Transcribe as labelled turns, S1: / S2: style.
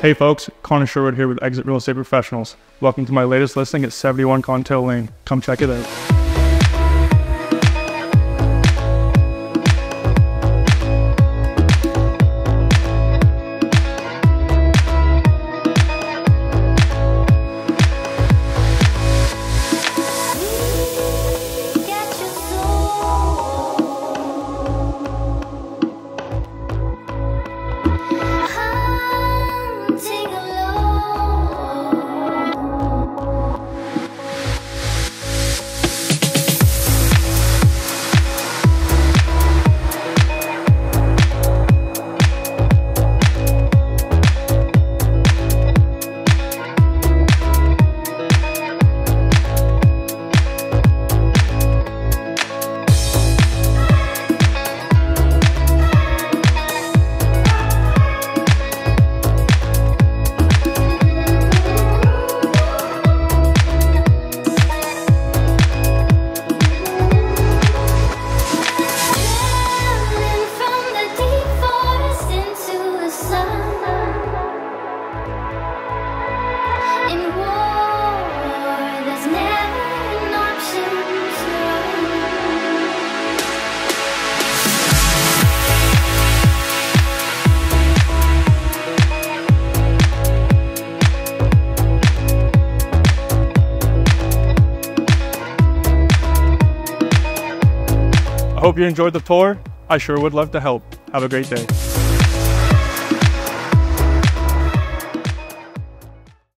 S1: Hey folks, Connor Sherwood here with Exit Real Estate Professionals. Welcome to my latest listing at 71 Cottontail Lane. Come check it out. Hope you enjoyed the tour. I sure would love to help. Have a great day.